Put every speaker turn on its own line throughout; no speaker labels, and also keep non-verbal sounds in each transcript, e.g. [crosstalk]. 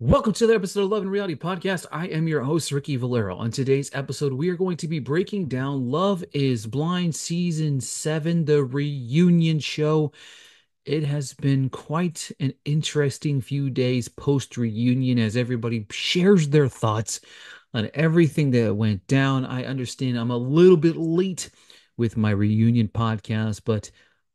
Welcome to the episode of Love and Reality Podcast. I am your host, Ricky Valero. On today's episode, we are going to be breaking down Love is Blind Season 7, the reunion show. It has been quite an interesting few days post reunion as everybody shares their thoughts on everything that went down. I understand I'm a little bit late with my reunion podcast, but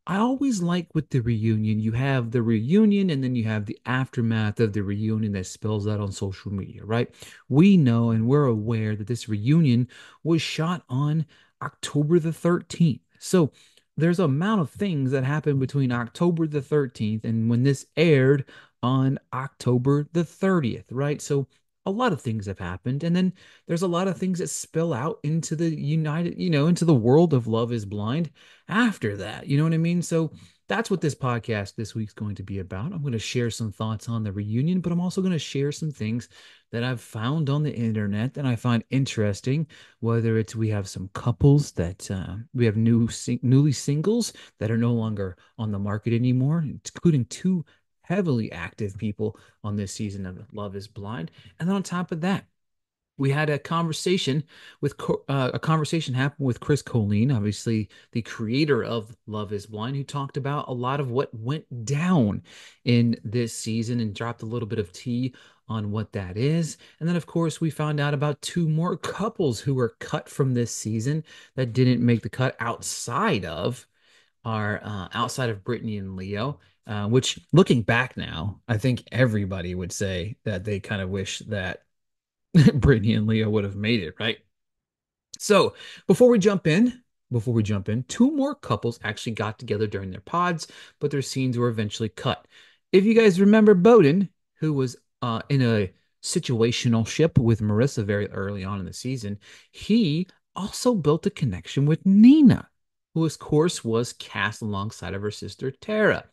I always like with the reunion, you have the reunion and then you have the aftermath of the reunion that spills out on social media, right? We know and we're aware that this reunion was shot on October the 13th. So there's a amount of things that happened between October the 13th and when this aired on October the 30th, right? So a lot of things have happened and then there's a lot of things that spill out into the united you know into the world of love is blind after that you know what i mean? So that's what this podcast this week's going to be about. I'm going to share some thoughts on the reunion but i'm also going to share some things that i've found on the internet that i find interesting whether it's we have some couples that uh, we have new sing- newly singles that are no longer on the market anymore including two heavily active people on this season of Love is Blind. And then on top of that, we had a conversation with uh, a conversation happened with Chris Coelen, obviously the creator of Love is Blind, who talked about a lot of what went down in this season and dropped a little bit of tea on what that is. And then, of course, we found out about two more couples who were cut from this season that didn't make the cut outside of our uh, outside of Brittany and Leo. Uh, which looking back now, I think everybody would say that they kind of wish that [laughs] Brittany and Leo would have made it, right? So before we jump in, before we jump in, two more couples actually got together during their pods, but their scenes were eventually cut. If you guys remember Bowden, who was uh, in a situational ship with Marissa very early on in the season, he also built a connection with Nina, who of course was cast alongside of her sister Tara.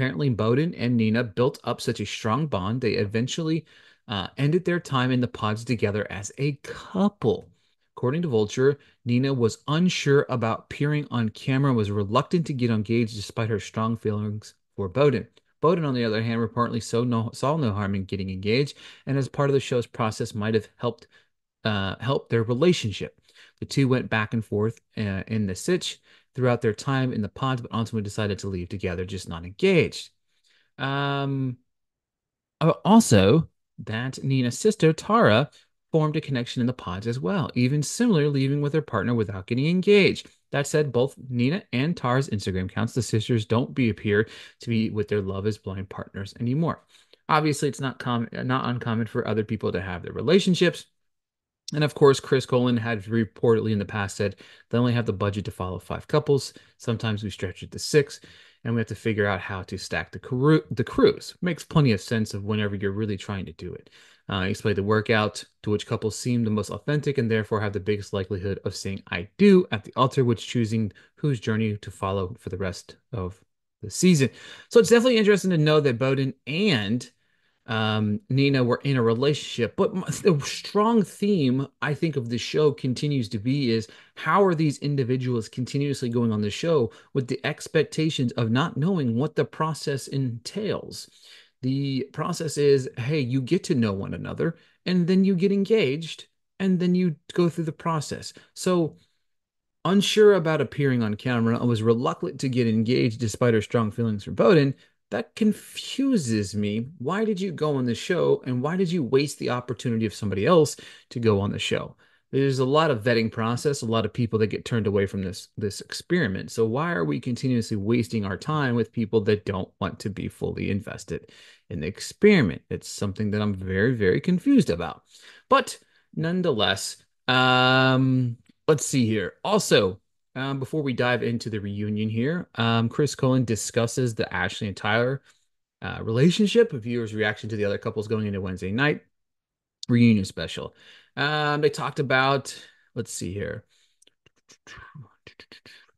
Apparently, Bowden and Nina built up such a strong bond, they eventually uh, ended their time in the pods together as a couple. According to Vulture, Nina was unsure about appearing on camera, and was reluctant to get engaged despite her strong feelings for Bowden. Bowden, on the other hand, reportedly saw no, saw no harm in getting engaged, and as part of the show's process, might have helped uh, help their relationship. The two went back and forth uh, in the sitch, throughout their time in the pods, but ultimately decided to leave together, just not engaged. Um, uh, also, that Nina's sister, Tara, formed a connection in the pods as well, even similar, leaving with her partner without getting engaged. That said, both Nina and Tara's Instagram accounts, the sisters don't be appear to be with their love is blind partners anymore. Obviously, it's not common, not uncommon for other people to have their relationships. And of course, Chris Coelen had reportedly in the past said they only have the budget to follow five couples. Sometimes we stretch it to six, and we have to figure out how to stack the crew. The crews makes plenty of sense of whenever you're really trying to do it. Uh, explain the workout to which couples seem the most authentic and therefore have the biggest likelihood of saying "I do" at the altar, which choosing whose journey to follow for the rest of the season. So it's definitely interesting to know that Bowden and um, Nina were in a relationship. But the strong theme, I think, of the show continues to be is how are these individuals continuously going on the show with the expectations of not knowing what the process entails? The process is hey, you get to know one another, and then you get engaged, and then you go through the process. So, unsure about appearing on camera, I was reluctant to get engaged despite her strong feelings for Bowden that confuses me. Why did you go on the show and why did you waste the opportunity of somebody else to go on the show? There's a lot of vetting process, a lot of people that get turned away from this this experiment. So why are we continuously wasting our time with people that don't want to be fully invested in the experiment? It's something that I'm very very confused about. But nonetheless, um let's see here. Also, um, before we dive into the reunion here, um, Chris Coelen discusses the Ashley and Tyler uh, relationship, a viewer's reaction to the other couples going into Wednesday night reunion special. Um, they talked about, let's see here.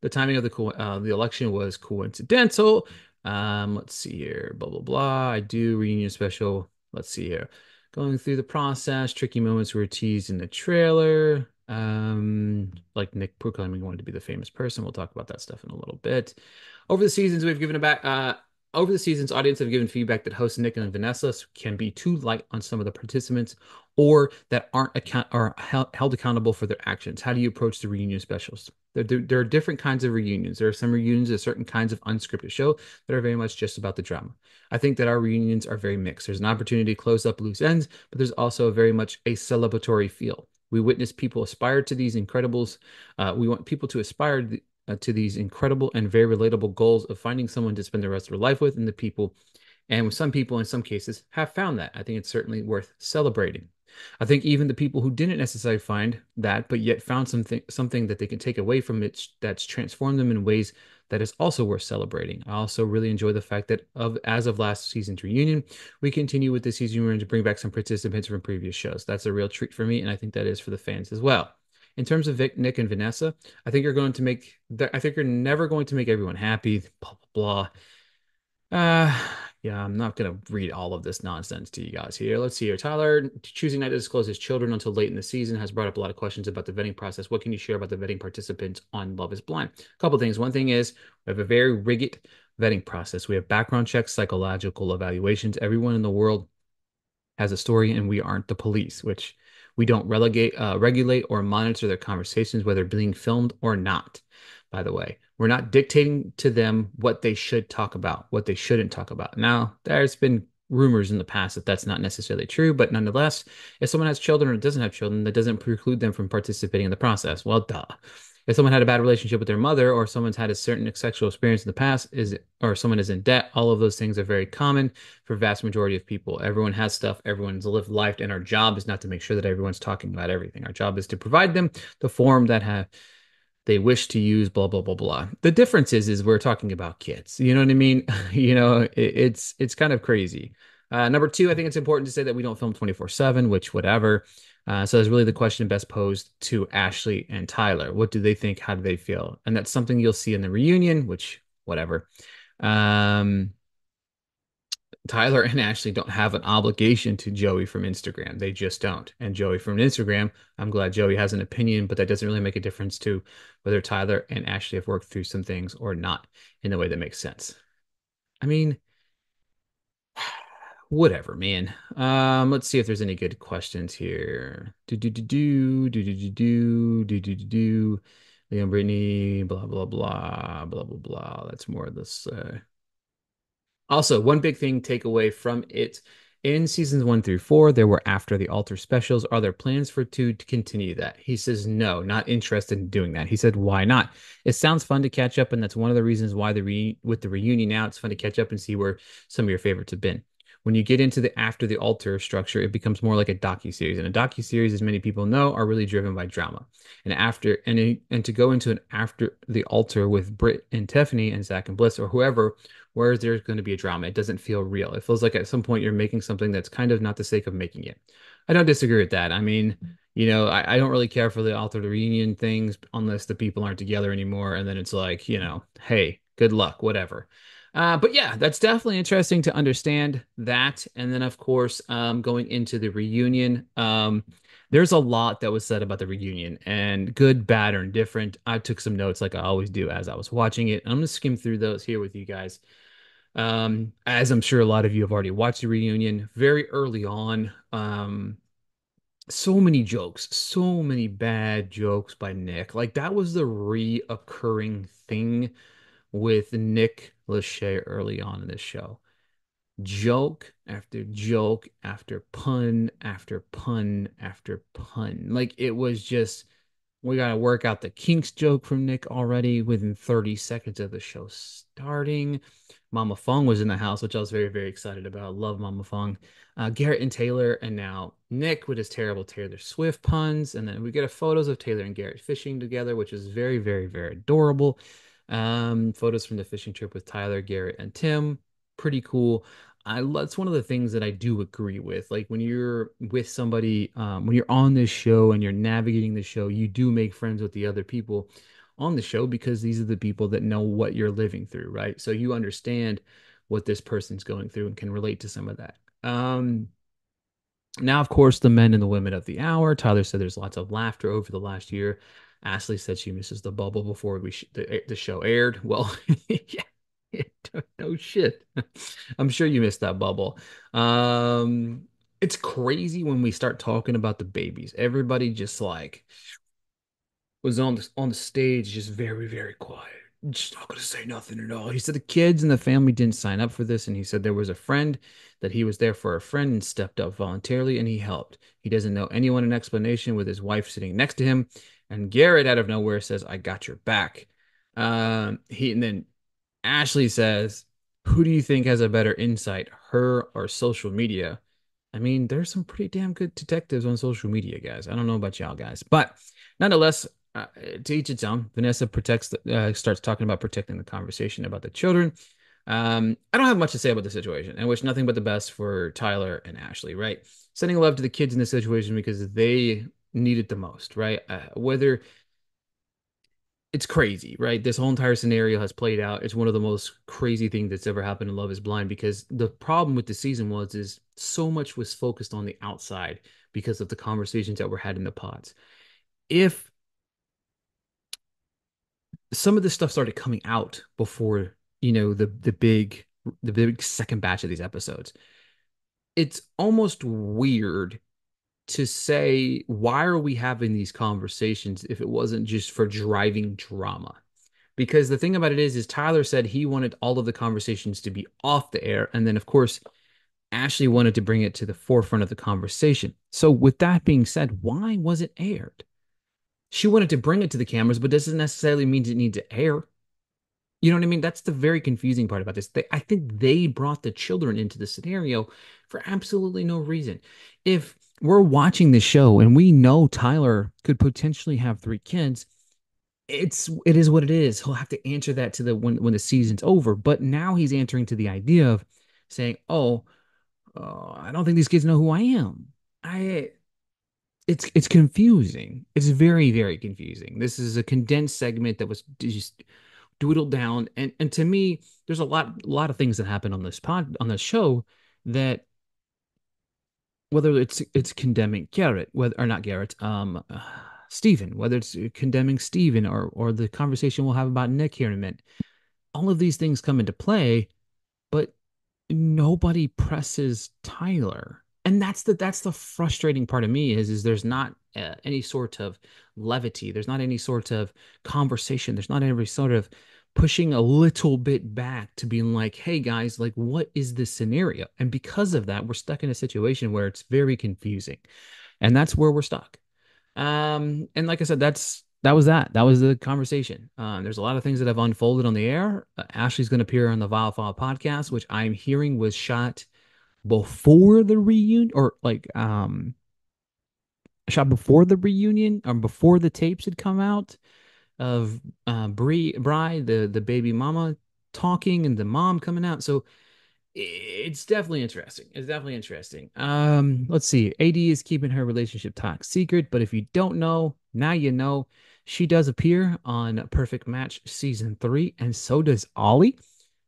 The timing of the co- uh, the election was coincidental. Um, let's see here, blah blah blah. I do reunion special. Let's see here. Going through the process, tricky moments were teased in the trailer. Um, like Nick proclaiming wanted to be the famous person. We'll talk about that stuff in a little bit. Over the seasons, we've given back uh, over the seasons, audience have given feedback that hosts Nick and Vanessa can be too light on some of the participants or that aren't account are held accountable for their actions. How do you approach the reunion specials? There, there, there, are different kinds of reunions. There are some reunions, a certain kinds of unscripted show that are very much just about the drama. I think that our reunions are very mixed. There's an opportunity to close up loose ends, but there's also very much a celebratory feel. We witness people aspire to these incredibles. Uh, we want people to aspire uh, to these incredible and very relatable goals of finding someone to spend the rest of their life with and the people. And some people, in some cases, have found that. I think it's certainly worth celebrating. I think even the people who didn't necessarily find that, but yet found something something that they can take away from it that's transformed them in ways that is also worth celebrating. I also really enjoy the fact that of as of last season's reunion, we continue with this season reunion to bring back some participants from previous shows. That's a real treat for me, and I think that is for the fans as well. In terms of Vic, Nick, and Vanessa, I think you're going to make. I think you're never going to make everyone happy. Blah blah blah. Uh, yeah, I'm not going to read all of this nonsense to you guys here. Let's see here. Tyler choosing not to disclose his children until late in the season has brought up a lot of questions about the vetting process. What can you share about the vetting participants on Love is Blind? A couple things. One thing is we have a very rigid vetting process. We have background checks, psychological evaluations. Everyone in the world has a story, and we aren't the police, which we don't relegate, uh, regulate or monitor their conversations, whether being filmed or not. By the way, we're not dictating to them what they should talk about, what they shouldn't talk about. Now, there's been rumors in the past that that's not necessarily true, but nonetheless, if someone has children or doesn't have children, that doesn't preclude them from participating in the process. Well, duh if someone had a bad relationship with their mother or someone's had a certain sexual experience in the past is or someone is in debt all of those things are very common for vast majority of people everyone has stuff everyone's lived life and our job is not to make sure that everyone's talking about everything our job is to provide them the form that have they wish to use blah blah blah blah the difference is is we're talking about kids you know what i mean [laughs] you know it, it's it's kind of crazy uh, number two i think it's important to say that we don't film 24 7 which whatever uh, so that's really the question best posed to Ashley and Tyler. What do they think? How do they feel? And that's something you'll see in the reunion, which whatever. Um, Tyler and Ashley don't have an obligation to Joey from Instagram. They just don't. And Joey from Instagram, I'm glad Joey has an opinion, but that doesn't really make a difference to whether Tyler and Ashley have worked through some things or not in the way that makes sense. I mean, whatever, man. Um, let's see if there's any good questions here. Do do do do do do do do do do do. Liam Brittany, blah blah blah blah blah blah. That's more of this. Uh... Also, one big thing takeaway from it in seasons one through four, there were after the altar specials. Are there plans for two to continue that? He says no, not interested in doing that. He said, why not? It sounds fun to catch up, and that's one of the reasons why the re- with the reunion now, it's fun to catch up and see where some of your favorites have been when you get into the after the altar structure, it becomes more like a docu series. And a docu series, as many people know, are really driven by drama. And after and and to go into an after the altar with Britt and Tiffany and Zach and Bliss or whoever, where there's going to be a drama, it doesn't feel real. It feels like at some point you're making something that's kind of not the sake of making it. I don't disagree with that. I mean, you know, I, I don't really care for the altar reunion things unless the people aren't together anymore. And then it's like, you know, hey, good luck, whatever. Uh, but yeah, that's definitely interesting to understand that. And then, of course, um, going into the reunion, um, there's a lot that was said about the reunion and good, bad, or indifferent. I took some notes like I always do as I was watching it. I'm going to skim through those here with you guys. Um, as I'm sure a lot of you have already watched the reunion very early on. Um, so many jokes, so many bad jokes by Nick. Like that was the reoccurring thing with Nick Lachey early on in this show. Joke after joke after pun after pun after pun. Like it was just, we got to work out the kinks joke from Nick already within 30 seconds of the show starting. Mama Fong was in the house, which I was very, very excited about. Love Mama Fong. Uh, Garrett and Taylor, and now Nick with his terrible Taylor Swift puns. And then we get a photos of Taylor and Garrett fishing together, which is very, very, very adorable. Um, photos from the fishing trip with Tyler, Garrett, and Tim. Pretty cool. I that's one of the things that I do agree with. Like when you're with somebody, um, when you're on this show and you're navigating the show, you do make friends with the other people on the show because these are the people that know what you're living through, right? So you understand what this person's going through and can relate to some of that. Um, now, of course, the men and the women of the hour. Tyler said there's lots of laughter over the last year. Ashley said she misses the bubble before we sh- the, the show aired. [laughs] Well, yeah, no shit. [laughs] I'm sure you missed that bubble. Um, it's crazy when we start talking about the babies. Everybody just like was on the on the stage, just very, very quiet. Just not gonna say nothing at all. He said the kids and the family didn't sign up for this, and he said there was a friend that he was there for a friend and stepped up voluntarily and he helped. He doesn't know anyone an explanation with his wife sitting next to him. And Garrett out of nowhere says, I got your back. Um, he and then Ashley says, Who do you think has a better insight, her or social media? I mean, there's some pretty damn good detectives on social media, guys. I don't know about y'all guys, but nonetheless, uh, to each its own. Vanessa protects, the, uh, starts talking about protecting the conversation about the children. Um, I don't have much to say about the situation. I wish nothing but the best for Tyler and Ashley, right? Sending love to the kids in this situation because they need it the most, right? Uh, whether it's crazy, right? This whole entire scenario has played out. It's one of the most crazy things that's ever happened in Love is Blind because the problem with the season was is so much was focused on the outside because of the conversations that were had in the pods. If some of this stuff started coming out before, you know, the the big the big second batch of these episodes, it's almost weird to say why are we having these conversations if it wasn't just for driving drama? Because the thing about it is is tyler said he wanted all of the conversations to be off the air and then of course ashley wanted to bring it to the forefront of the conversation. So with that being said why was it aired she wanted to bring it to the cameras but doesn't necessarily mean it needs to air you know what I mean? That's the very confusing part about this. They, I think they brought the children into the scenario for absolutely no reason. If we're watching the show and we know Tyler could potentially have three kids, it's it is what it is. He'll have to answer that to the when when the season's over. But now he's answering to the idea of saying, "Oh, uh, I don't think these kids know who I am." I it's it's confusing. It's very very confusing. This is a condensed segment that was just dwindled down and and to me there's a lot a lot of things that happen on this pod on this show that whether it's it's condemning Garrett whether or not Garrett um Stephen whether it's condemning Stephen or or the conversation we'll have about Nick here in a minute all of these things come into play but nobody presses Tyler and that's the that's the frustrating part of me is is there's not uh, any sort of levity there's not any sort of conversation there's not any sort of pushing a little bit back to being like, hey guys, like, what is this scenario? And because of that, we're stuck in a situation where it's very confusing. And that's where we're stuck. Um, and like I said, that's that was that. That was the conversation. Um, there's a lot of things that have unfolded on the air. Uh, Ashley's going to appear on the Viall File podcast, which I'm hearing was shot before the reunion, or like um, shot before the reunion, or before the tapes had come out of uh, Brie, Bry, the the baby mama talking and the mom coming out. So it's definitely interesting. It's definitely interesting. Um, let's see. AD is keeping her relationship talk secret, but if you don't know, now you know. She does appear on Perfect Match season three, and so does Ollie.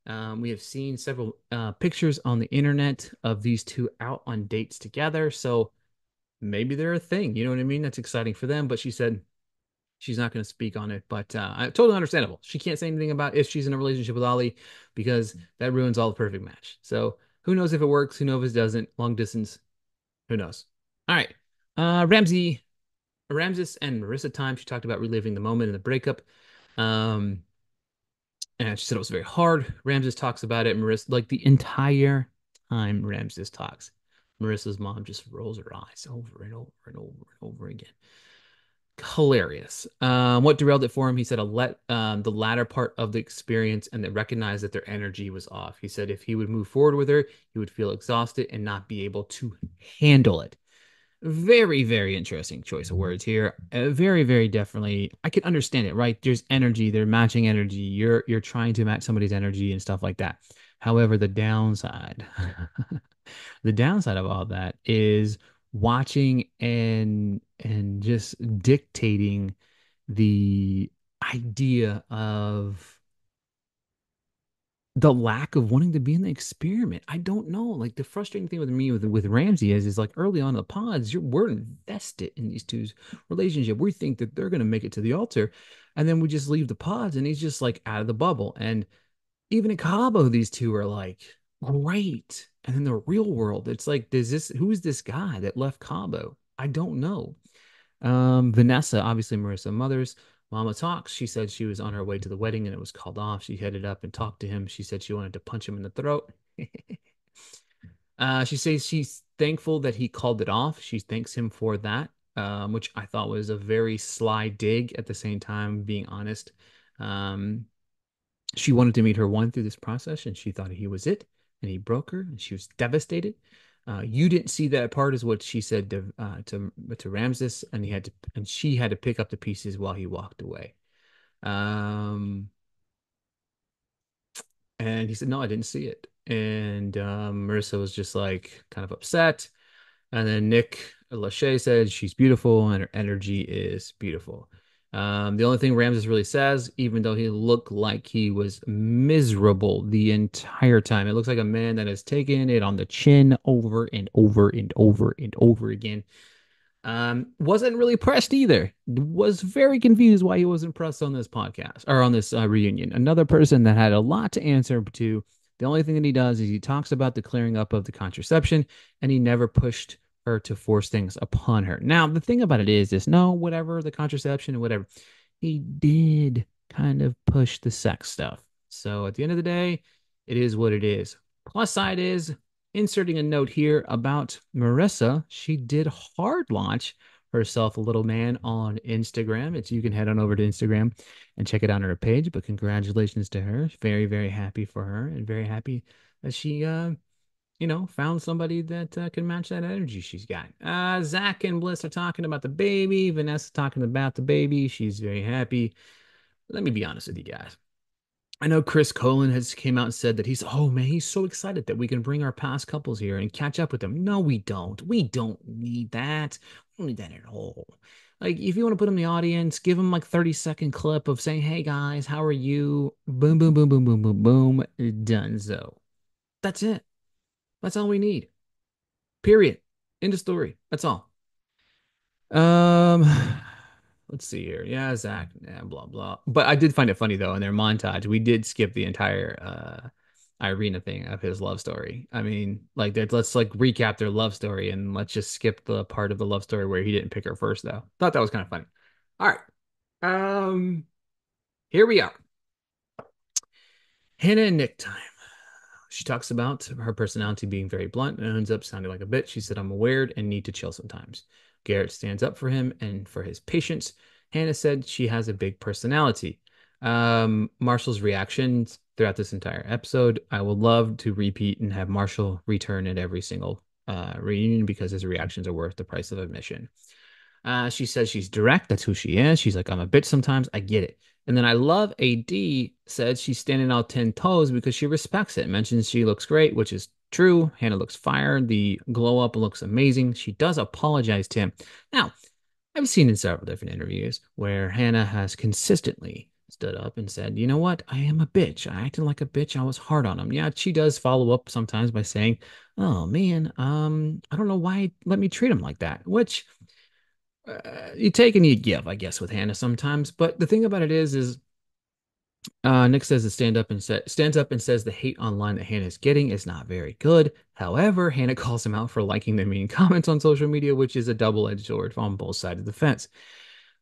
Um, we have seen several uh, pictures on the internet of these two out on dates together. So maybe they're a thing. You know what I mean? That's exciting for them. But she said she's not going to speak on it, but uh, totally understandable. She can't say anything about if she's in a relationship with Ollie because that ruins all the perfect match. So who knows if it works? Who knows if it doesn't? Long distance, who knows? All right, uh, Ramsey, Ramses and Marissa time. She talked about reliving the moment in the breakup. Um, and she said it was very hard. Ramses talks about it. Marissa, like the entire time Ramses talks, Marissa's mom just rolls her eyes over and over and over and over again hilarious. Um, what derailed it for him? He said a let um, the latter part of the experience and that recognized that their energy was off. He said if he would move forward with her, he would feel exhausted and not be able to handle it. Very, very interesting choice of words here. Uh, very, very definitely. I can understand it, right? There's energy, they're matching energy. You're you're trying to match somebody's energy and stuff like that. However, the downside, [laughs] the downside of all that is watching and and just dictating the idea of the lack of wanting to be in the experiment. I don't know. Like the frustrating thing with me with with Ramsey is is like early on the pods, you're we're invested in these two's relationship. We think that they're gonna make it to the altar, and then we just leave the pods and he's just like out of the bubble. And even in Cabo, these two are like great. And in the real world, it's like, does this who's this guy that left Cabo? I don't know. Um, Vanessa, obviously Marissa Mothers, Mama talks. She said she was on her way to the wedding and it was called off. She headed up and talked to him. She said she wanted to punch him in the throat. [laughs] uh, she says she's thankful that he called it off. She thanks him for that, um, which I thought was a very sly dig at the same time, being honest. Um, she wanted to meet her one through this process and she thought he was it and he broke her and she was devastated uh, you didn't see that part is what she said to uh, to to Ramses and he had to and she had to pick up the pieces while he walked away. Um and he said no I didn't see it. And um, Marissa was just like kind of upset. And then Nick Lachey said she's beautiful and her energy is beautiful um, the only thing Ramses really says, even though he looked like he was miserable the entire time, it looks like a man that has taken it on the chin over and over and over and over again. Um, wasn't really pressed either. Was very confused why he wasn't pressed on this podcast or on this uh, reunion. Another person that had a lot to answer to. The only thing that he does is he talks about the clearing up of the contraception, and he never pushed her to force things upon her. Now, the thing about it is, is no, whatever the contraception and whatever, he did kind of push the sex stuff. So at the end of the day, it is what it is. Plus side is inserting a note here about Marissa. She did hard launch herself a little man on Instagram. It's you can head on over to Instagram and check it out on her page. But congratulations to her. Very, very happy for her and very happy that she uh you know, found somebody that uh, can match that energy she's got. Uh, Zach and Bliss are talking about the baby. Vanessa talking about the baby. She's very happy. Let me be honest with you guys. I know Chris Coelen has came out and said that he's oh man, he's so excited that we can bring our past couples here and catch up with them. No, we don't. We don't need that. We don't need that at all. Like if you want to put them in the audience, give them like 30 second clip of saying, Hey guys, how are you? Boom, boom, boom, boom, boom, boom, boom. Done so. That's it. That's all we need. Period. End of story. That's all. Um, [sighs] let's see here. Yeah, Zach. Yeah, blah blah. But I did find it funny though in their montage. We did skip the entire uh Irina thing of his love story. I mean, like let's like recap their love story and let's just skip the part of the love story where he didn't pick her first though. Thought that was kind of funny. All right. Um here we are. Hannah and Nick time. She talks about her personality being very blunt and ends up sounding like a bitch. She said, I'm a weird and need to chill sometimes. Garrett stands up for him and for his patience. Hannah said she has a big personality. Um, Marshall's reactions throughout this entire episode, I would love to repeat and have Marshall return at every single uh, reunion because his reactions are worth the price of admission. Uh, she says she's direct. That's who she is. She's like, I'm a bitch sometimes. I get it. And then I love AD said she's standing out 10 toes because she respects it. Mentions she looks great, which is true. Hannah looks fire. The glow up looks amazing. She does apologize to him. Now, I've seen in several different interviews where Hannah has consistently stood up and said, you know what? I am a bitch. I acted like a bitch. I was hard on him. Yeah, she does follow up sometimes by saying, oh man, um, I don't know why let me treat him like that, which uh, you take and you give, I guess, with Hannah sometimes. But the thing about it is, is uh, Nick says to stand up and sa- stands up and says the hate online that Hannah is getting is not very good. However, Hannah [laughs] calls him out for liking the mean comments on social media, which is a double-edged sword on both sides of the fence.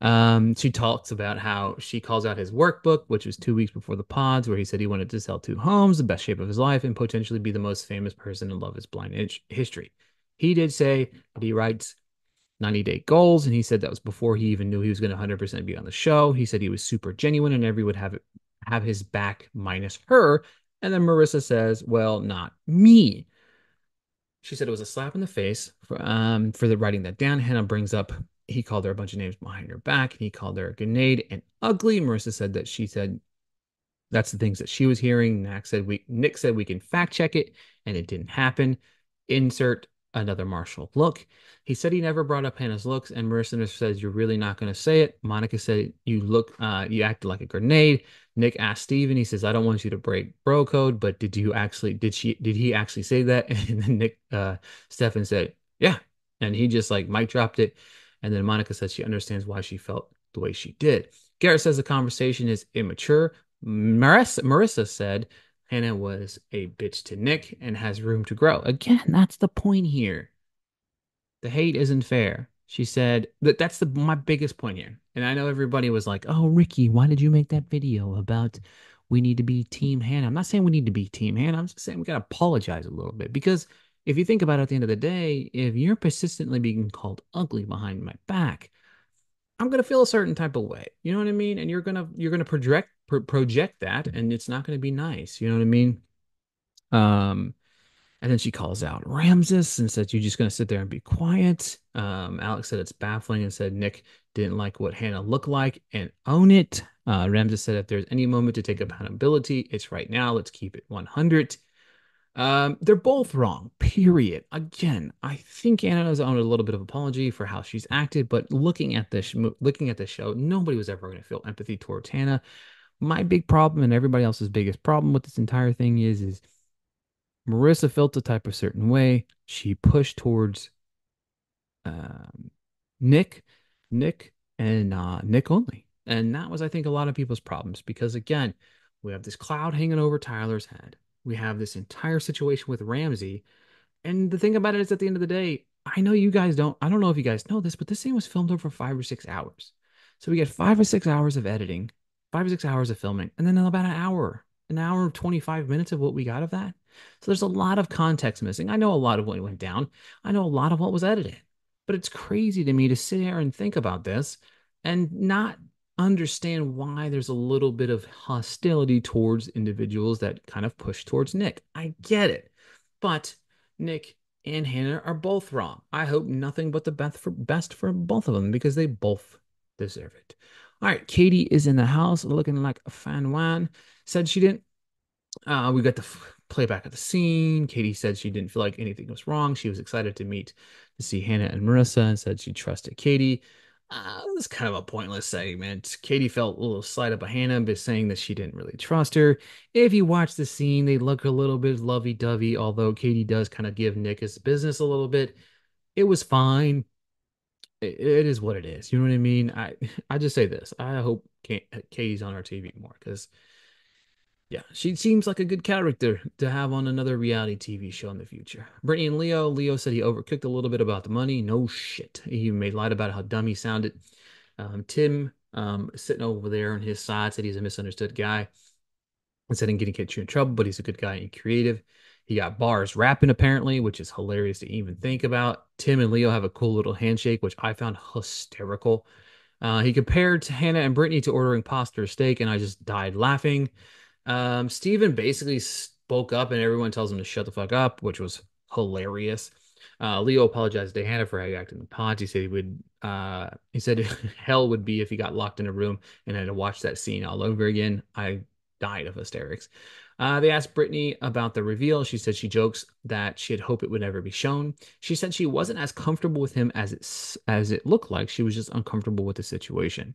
Um, she talks about how she calls out his workbook, which was two weeks before the pods, where he said he wanted to sell two homes, the best shape of his life, and potentially be the most famous person in Love Is Blind history. He did say that he writes 90 day goals. And he said that was before he even knew he was going to 100% be on the show. He said he was super genuine and everyone would have have his back minus her. And then Marissa says, well, not me. She said it was a slap in the face for, um, for the writing that down. Hannah brings up he called her a bunch of names behind her back and he called her a grenade and ugly. Marissa said that she said that's the things that she was hearing. Nick said we Nick said we can fact check it and it didn't happen. Insert another Marshall look. He said he never brought up Hannah's looks, and Marissa says, You're really not going to say it. Monica said, You look, uh, you acted like a grenade. Nick asked Stephen, he says, I don't want you to break bro code, but did you actually, did she, did he actually say that? [laughs] And then Nick, uh, Stefan said, Yeah. And he just like mic dropped it. And then Monica said she understands why she felt the way she did. Garrett says the conversation is immature. Marissa, Marissa said Hannah was a bitch to Nick and has room to grow. Again, that's the point here. The hate isn't fair. She said that that's the my biggest point here. And I know everybody was like, "Oh, Ricky, why did you make that video about we need to be team Hannah?" I'm not saying we need to be team Hannah. I'm just saying we got to apologize a little bit because if you think about it at the end of the day, if you're persistently being called ugly behind my back, I'm gonna feel a certain type of way. You know what I mean? And you're gonna you're gonna project pro- project that, and it's not gonna be nice. You know what I mean? Um, and then she calls out Ramses and said, "You're just gonna sit there and be quiet." Um, Alex said it's baffling and said Nick didn't like what Hannah looked like and own it. Uh, Ramses said, "If there's any moment to take accountability, it's right now. Let's keep it 100." Um, they're both wrong, period. Again, I think Anna's owed a little bit of apology for how she's acted, but looking at this looking at this show, nobody was ever going to feel empathy towards Hannah. My big problem and everybody else's biggest problem with this entire thing is is Marissa felt a type of certain way. She pushed towards um, Nick, Nick, and uh, Nick only. And that was, I think, a lot of people's problems because, again, we have this cloud hanging over Tyler's head we have this entire situation with Ramsey. And the thing about it is, at the end of the day, I know you guys don't, I don't know if you guys know this, but this thing was filmed over five or six hours. So we get five or six hours of editing, five or six hours of filming, and then about an hour, an hour and 25 minutes of what we got of that. So there's a lot of context missing. I know a lot of what went down, I know a lot of what was edited, but it's crazy to me to sit here and think about this and not understand why there's a little bit of hostility towards individuals that kind of push towards Nick. I get it. But Nick and Hannah are both wrong. I hope nothing but the best for best for both of them because they both deserve it. All right, Katie is in the house looking like a fan wan. Said she didn't. Uh, we got the f- playback of the scene. Katie said she didn't feel like anything was wrong. She was excited to meet to see Hannah and Marissa and said she trusted Katie uh, it kind of a pointless segment. Katie felt a little slight up of Hannah, but saying that she didn't really trust her. If you watch the scene, they look a little bit lovey dovey, although Katie does kind of give Nick his business a little bit. It was fine. it, it is what it is. You know what I mean? I [laughs] I just say this. I hope Katie's on our TV more because yeah, she seems like a good character to have on another reality TV show in the future. Brittany and Leo. Leo said he overcooked a little bit about the money. No shit. He made light about how dumb he sounded. Um, Tim, um, sitting over there on his side, said he's a misunderstood guy. And said he getting get you in trouble, but he's a good guy and creative. He got bars rapping apparently, which is hilarious to even think about. Tim and Leo have a cool little handshake, which I found hysterical. Uh, he compared Hannah and Brittany to ordering pasta or steak, and I just died laughing. Um, Stephen basically spoke up and everyone tells him to shut the fuck up, which was hilarious. Uh, Leo apologized to Hannah for how he acted in the pod. He said he would, uh, he said [laughs] hell would be if he got locked in a room and had to watch that scene all over again. I died of hysterics. Uh, they asked Brittany about the reveal. She said she jokes that she had hoped it would never be shown. She said she wasn't as comfortable with him as it as it looked like. She was just uncomfortable with the situation.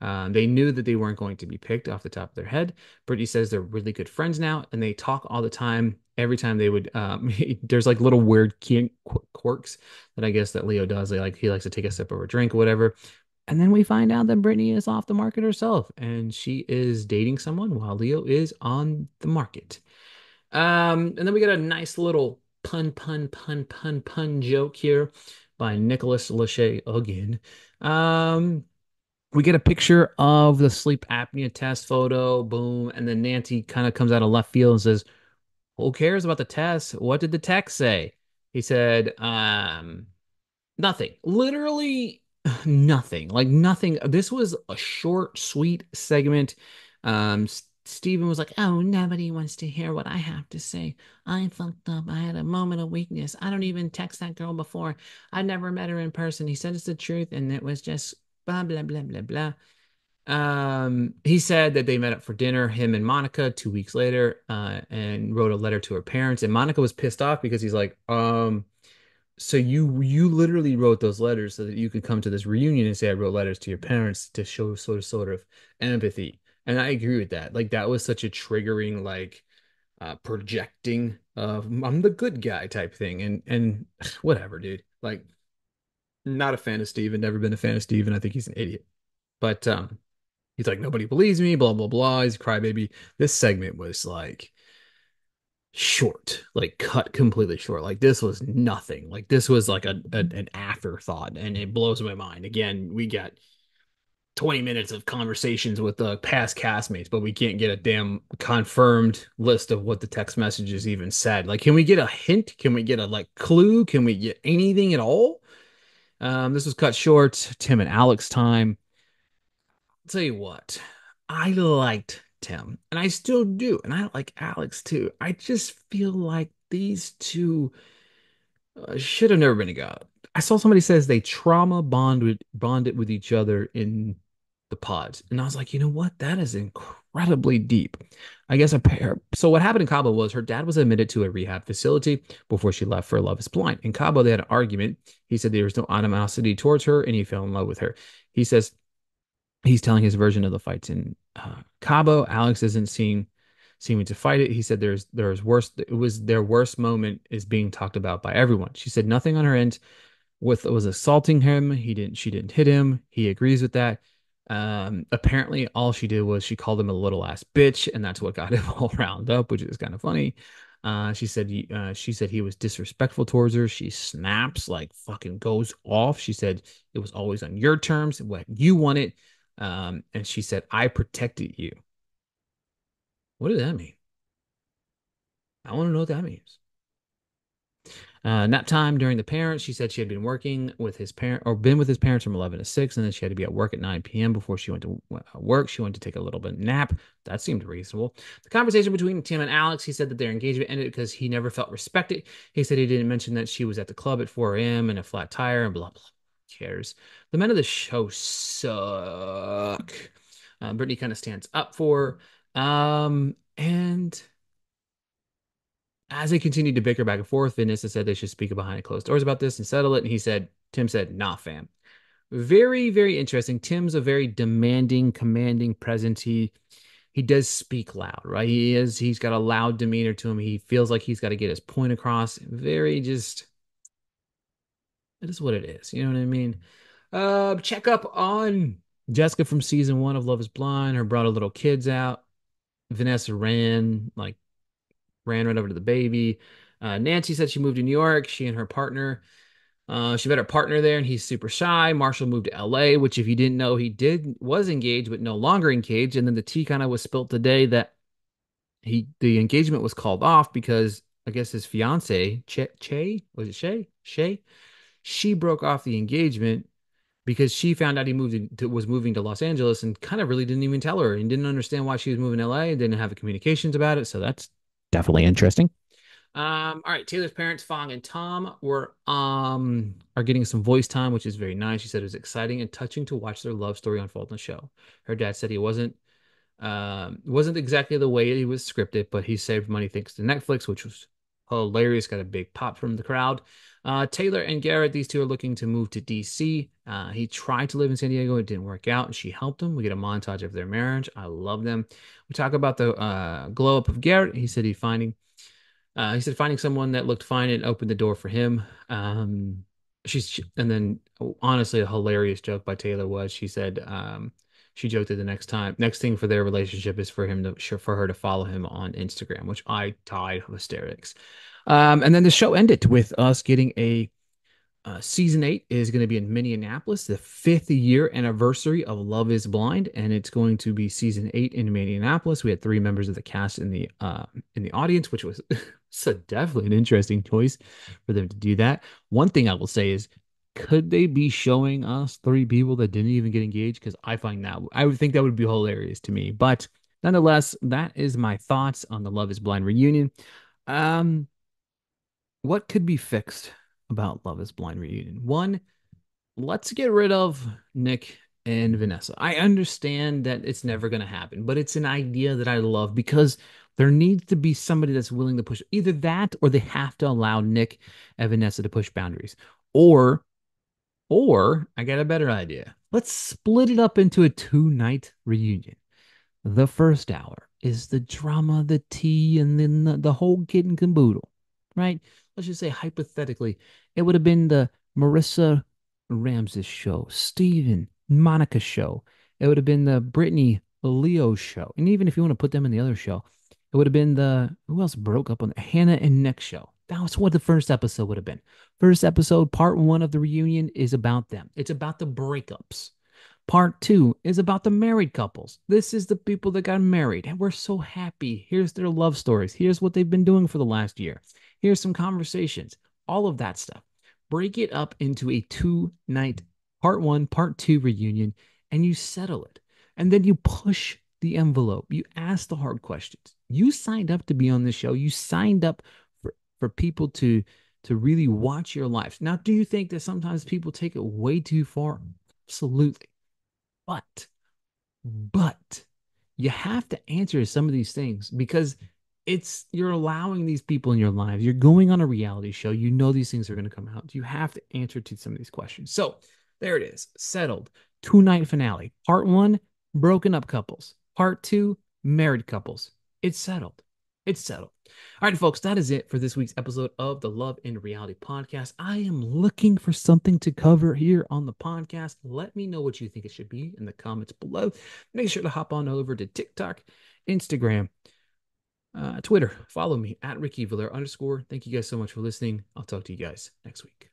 Um, they knew that they weren't going to be picked off the top of their head. Brittany says they're really good friends now, and they talk all the time. Every time they would, um, [laughs] there's like little weird quirks that I guess that Leo does. They like he likes to take a sip of a drink or whatever. And then we find out that Brittany is off the market herself, and she is dating someone while Leo is on the market. Um, and then we get a nice little pun, pun, pun, pun, pun joke here by Nicholas Lachey again. Um, we get a picture of the sleep apnea test photo, boom, and then Nancy kind of comes out of left field and says, "Who cares about the test? What did the tech say?" He said, um, nothing. Literally [sighs] nothing. Like nothing. This was a short, sweet segment. Um, Stephen was like, Oh, nobody wants to hear what I have to say. I fucked up. I had a moment of weakness. I don't even text that girl before. I never met her in person. He said it's the truth, and it was just blah blah blah blah blah. Um, he said that they met up for dinner, him and Monica, two weeks later, uh, and wrote a letter to her parents. And Monica was pissed off because he's like, um, so you you literally wrote those letters so that you could come to this reunion and say I wrote letters to your parents to show sort of sort of empathy. And I agree with that. Like that was such a triggering like uh projecting of I'm the good guy type thing. And and [sighs] whatever, dude. Like not a fan of Stephen, never been a fan of Stephen. I think he's an idiot. But um, he's like, nobody believes me, blah, blah, blah. He's a crybaby. This segment was like, short, like cut completely short. Like this was nothing. Like this was like a, a an afterthought, and it blows my mind. Again, we got 20 minutes of conversations with the past castmates, but we can't get a damn confirmed list of what the text messages even said. Like, can we get a hint? Can we get a like clue? Can we get anything at all? Um, this was cut short. Tim and Alex time. I'll tell you what, I liked Tim, and I still do, and I like Alex too. I just feel like these two uh, should have never been together. I saw somebody says they trauma bonded bonded with each other in the pods, and I was like, you know what? That is incredibly deep. I guess a pair. So what happened in Cabo was her dad was admitted to a rehab facility before she left for Love Is Blind. In Cabo, they had an argument. He said there was no animosity towards her, and he fell in love with her. He says he's telling his version of the fights in uh, Cabo. Alex isn't seeing seeming to fight it. He said there's there's worse. It was their worst moment is being talked about by everyone. She said nothing on her end with was assaulting him. He didn't. She didn't hit him. He agrees with that. Um, apparently, all she did was she called him a little ass bitch, and that's what got [laughs] him all round up, which is kind of funny. Uh, she said uh, she said he was disrespectful towards her. She snaps like fucking goes off. She said it was always on your terms, what you wanted. Um, and she said, I protected you. What does that mean? I want to know what that means. Uh, nap time during the parents. She said she had been working with his parent or been with his parents from 11 to 6, and then she had to be at work at 9 p.m. before she went to uh, work. She went to take a little bit nap. That seemed reasonable. The conversation between Tim and Alex, he said that their engagement ended because he never felt respected. He said he didn't mention that she was at the club at 4 a.m. and a flat tire and blah, blah. Who cares? The men of the show suck. Uh, Brittany kind of stands up for. Um, and as they continued to bicker back and forth, Vanessa said they should speak behind closed doors about this and settle it. And he said, Tim said, nah, fam. Very, very interesting. Tim's a very demanding, commanding presence. He he does speak loud, right? He is, he's got a loud demeanor to him. He feels like he's got to get his point across. Very just it is what it is. You know what I mean? Uh check up on Jessica from season one of Love is Blind. Her brought her little kids out. Vanessa ran like ran right over to the baby. Uh, Nancy said she moved to New York. She and her partner. Uh, she met her partner there, and he's super shy. Marshall moved to L.A., which, if you didn't know, he did was engaged, but no longer engaged. And then the tea kind of was spilt today that he the engagement was called off because I guess his fiance Che, che was it Shay Shay she broke off the engagement because she found out he moved to, was moving to Los Angeles and kind of really didn't even tell her and didn't understand why she was moving to LA and didn't have communications about it. So that's definitely interesting. Um, all right, Taylor's parents, Fong and Tom, were um are getting some voice time, which is very nice. She said it was exciting and touching to watch their love story unfold on the show. Her dad said he wasn't um wasn't exactly the way he was scripted, but he saved money thanks to Netflix, which was hilarious. Got a big pop from the crowd. Uh, Taylor and Garrett, these two are looking to move to DC. Uh, he tried to live in San Diego, it didn't work out, and she helped him. We get a montage of their marriage. I love them. We talk about the uh, glow up of Garrett. He said he finding, uh, he said finding someone that looked fine and opened the door for him. Um, she's she, and then honestly, a hilarious joke by Taylor was she said um, she joked that the next time, next thing for their relationship is for him to for her to follow him on Instagram, which I died of hysterics. Um, and then the show ended with us getting a uh, season eight is going to be in Minneapolis, the fifth year anniversary of Love Is Blind, and it's going to be season eight in Minneapolis. We had three members of the cast in the uh, in the audience, which was [laughs] so definitely an interesting choice for them to do that. One thing I will say is, could they be showing us three people that didn't even get engaged? Because I find that I would think that would be hilarious to me. But nonetheless, that is my thoughts on the Love Is Blind reunion. Um, what could be fixed about Love is Blind reunion? One, let's get rid of Nick and Vanessa. I understand that it's never going to happen, but it's an idea that I love because there needs to be somebody that's willing to push either that or they have to allow Nick and Vanessa to push boundaries. Or or I got a better idea. Let's split it up into a two-night reunion. The first hour is the drama, the tea, and then the, the whole kit and caboodle, right? let's just say hypothetically, it would have been the Marissa Ramses show, Stephen, Monica show. It would have been the Brittany Leo show. And even if you want to put them in the other show, It would have been the who else broke up on the Hannah and Nick show. That was what the first episode would have been. First episode, part one of the reunion is about them. It's about the breakups. Part two is about the married couples. This is the people that got married, and we're so happy. Here's their love stories. Here's what they've been doing for the last year. Here's some conversations, all of that stuff. Break it up into a two night, part one, part two reunion, and you settle it. And then you push the envelope. You ask the hard questions. You signed up to be on the show. You signed up for, people to to really watch your lives. Now, do you think that sometimes people take it way too far? Absolutely. But, but you have to answer some of these things because it's you're allowing these people in your lives. You're going on a reality show. You know these things are going to come out. You have to answer to some of these questions. So there it is, settled. Two night finale. Part one, broken up couples. Part two, married couples. It's settled. It's settled. All right, folks, that is it for this week's episode of the Love in Reality podcast. I am looking for something to cover here on the podcast. Let me know what you think it should be in the comments below. Make sure to hop on over to TikTok, Instagram, uh, Twitter. Follow me at Ricky Valera underscore. Thank you guys so much for listening. I'll talk to you guys next week.